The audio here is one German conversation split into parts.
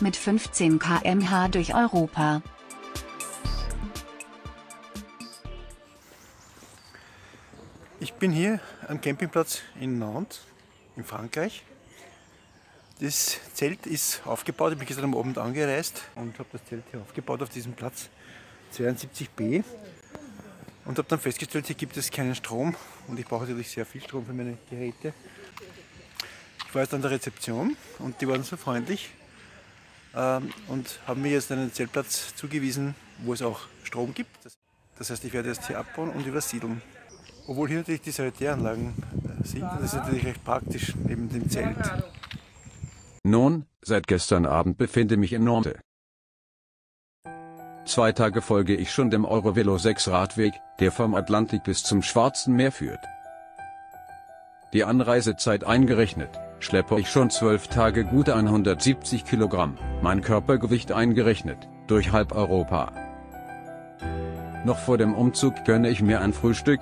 mit 15 km/h durch Europa. Ich bin hier am Campingplatz in Nantes in Frankreich. Das Zelt ist aufgebaut, ich bin gestern am Abend angereist und habe das Zelt hier aufgebaut auf diesem Platz 72b und habe dann festgestellt, hier gibt es keinen Strom und ich brauche natürlich sehr viel Strom für meine Geräte. Ich war jetzt an der Rezeption und die waren so freundlich und haben mir jetzt einen Zeltplatz zugewiesen, wo es auch Strom gibt. Das heißt, ich werde jetzt hier abbauen und übersiedeln. Obwohl hier natürlich die Sanitäranlagen äh, sind, das ist natürlich recht praktisch neben dem Zelt. Nun, seit gestern Abend befinde mich in Nantes. Zwei Tage folge ich schon dem Eurovelo 6 Radweg, der vom Atlantik bis zum Schwarzen Meer führt. Die Anreisezeit eingerechnet, schleppe ich schon zwölf Tage gute 170 Kilogramm, mein Körpergewicht eingerechnet, durch halb Europa. Noch vor dem Umzug gönne ich mir ein Frühstück.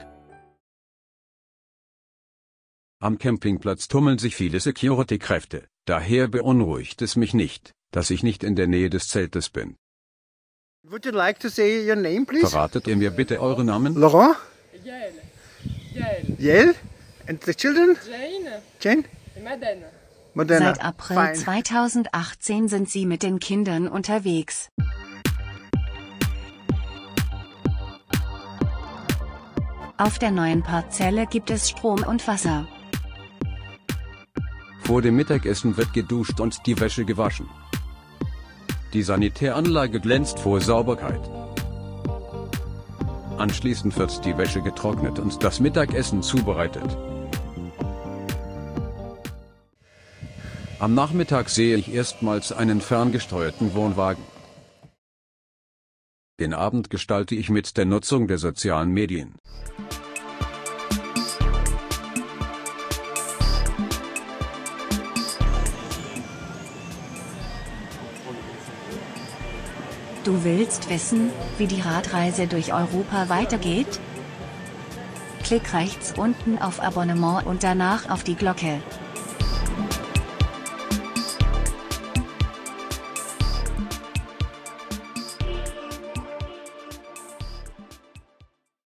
Am Campingplatz tummeln sich viele Security-Kräfte, daher beunruhigt es mich nicht, dass ich nicht in der Nähe des Zeltes bin. Would you like to say your name, please? Verratet ihr mir bitte eure Namen? Laurent? Yael. Yael. Yael? And the children? Jane. Jane? Modena? Seit April Fine. 2018 sind sie mit den Kindern unterwegs. Auf der neuen Parzelle gibt es Strom und Wasser. Vor dem Mittagessen wird geduscht und die Wäsche gewaschen. Die Sanitäranlage glänzt vor Sauberkeit. Anschließend wird die Wäsche getrocknet und das Mittagessen zubereitet. Am Nachmittag sehe ich erstmals einen ferngesteuerten Wohnwagen. Den Abend gestalte ich mit der Nutzung der sozialen Medien. Du willst wissen, wie die Radreise durch Europa weitergeht? Klick rechts unten auf Abonnement und danach auf die Glocke.